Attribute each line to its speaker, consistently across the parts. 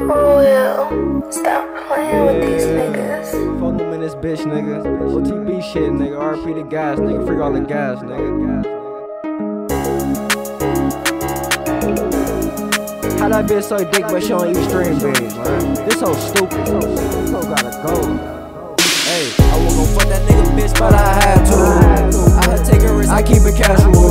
Speaker 1: Will, stop playing with these niggas.
Speaker 2: Fuck them in this bitch, nigga. OTB shit, nigga. RP the guys, nigga. Free all the guys, nigga. How that bitch suck dick but she don't string beans, man? This hoe stupid. This hoe gotta go. Hey, I was gon' fuck that nigga bitch, but I had to. I take a risk, I keep it casual.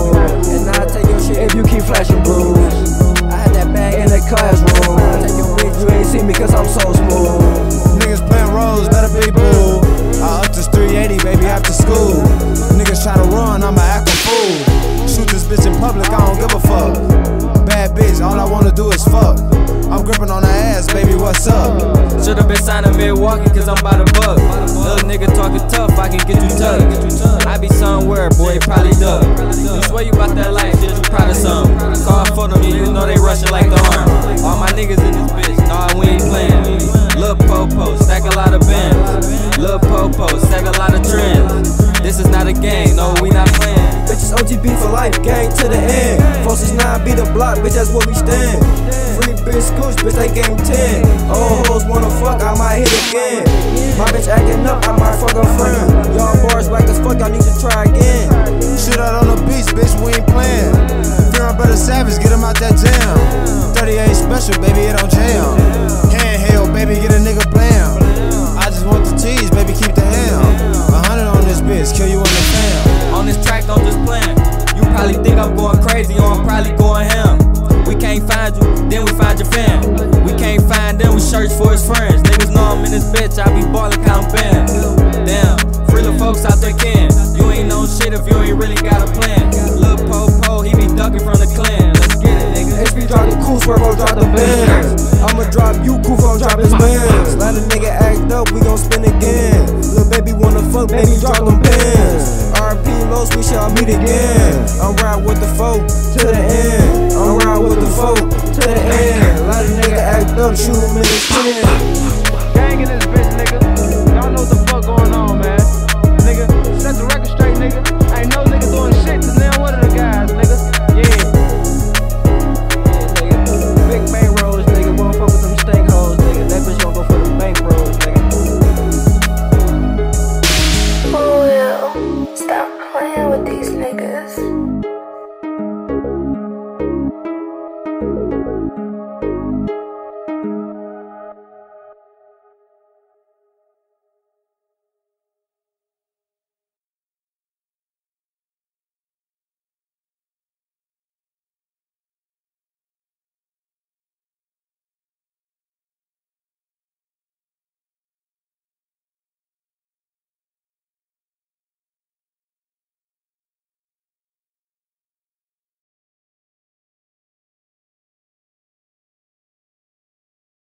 Speaker 2: See me cause I'm so smooth.
Speaker 3: Niggas playing roles, better be boo. I up to 380, baby, after school. Niggas try to run, I'ma act a fool. Shoot this bitch in public, I don't give a fuck. Bad bitch, all I wanna do is fuck. I'm gripping on her ass, baby, what's up?
Speaker 4: Should've been signing Milwaukee, cause I'm by the buck. Little nigga talking tough, I can get you tucked. I be somewhere, boy, probably duck. You swear you about that life, shit, you proud of some. Call for them, you know they rushing like the arm. All my niggas in this bitch, nah, we ain't playing. Lil' PoPo, stack a lot of bands. Lil' Popo, set a lot of trends. This is not a game, no, we not playing.
Speaker 2: Bitches OGB for life, gang to the end. Forces 9 be the block, bitch, that's where we stand. Free bitch scooch, bitch, they game 10. Old hoes wanna fuck, I might hit again. My bitch acting up, I might
Speaker 4: crazy, or I'm probably going ham. We can't find you, then we find your fam. We can't find them, we search for his friends. Niggas know I'm in this bitch, I be ballin' count bands. Damn, free the folks out there can. You ain't no shit if you ain't really got a plan. Lil' Popo, he be ducking from the clan. Let's get it, nigga.
Speaker 2: HP drop the cool, swear gon' drop the bands. I'ma drop you, cool gon' drop his bands. Let a nigga act up, we gon' spin again. Little baby wanna fuck, baby drop them meet again. I'm ride with the folk to the end. I'm ride with the folk to the end. A nigga act up, shoot him in the